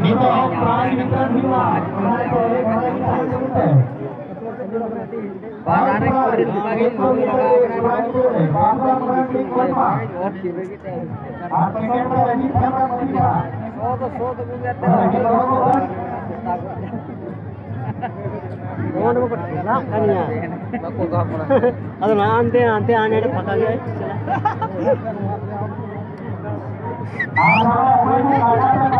ನಿಮ್ಮ ಪ್ರಾಣಿಯಿಂದ ಅಂತೆ ಆನೆ ಪಕ್ಕಾಗಿ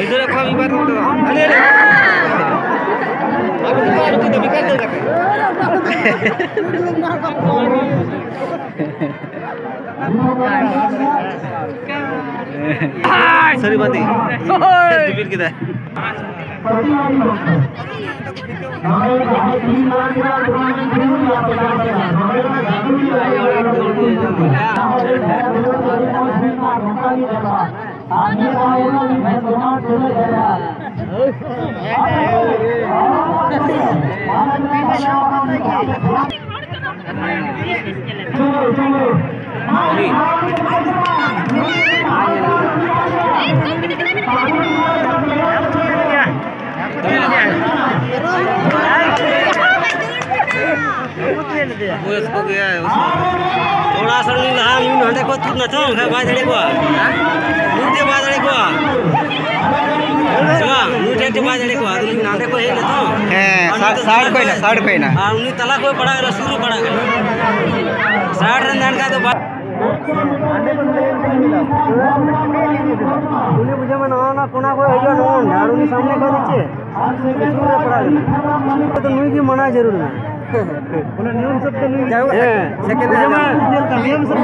इधर अपना भी बात अरे सॉरी बंदी दिवीर किधर आने वाले ಗಿದೆ उसको गया है थोड़ा सा नहीं लहा यूँ हंडे को तू न था है बाय धड़े को बाय धड़े को सुना नुटे के बाय धड़े को आदमी नांडे को है न तो हैं। साइड कोई ना साइड कोई ना। हाँ उन्हीं तला को पड़ा है शुरू पड़ा है। साठ रन दान का तो उन्हें मुझे मना ना कोना को है नोन डारू सामने को दीचे शुरू पड़ा है। तो नुई की मना ज़रूर ना। बोले नियम सब तो नहीं सेकंड नियम सब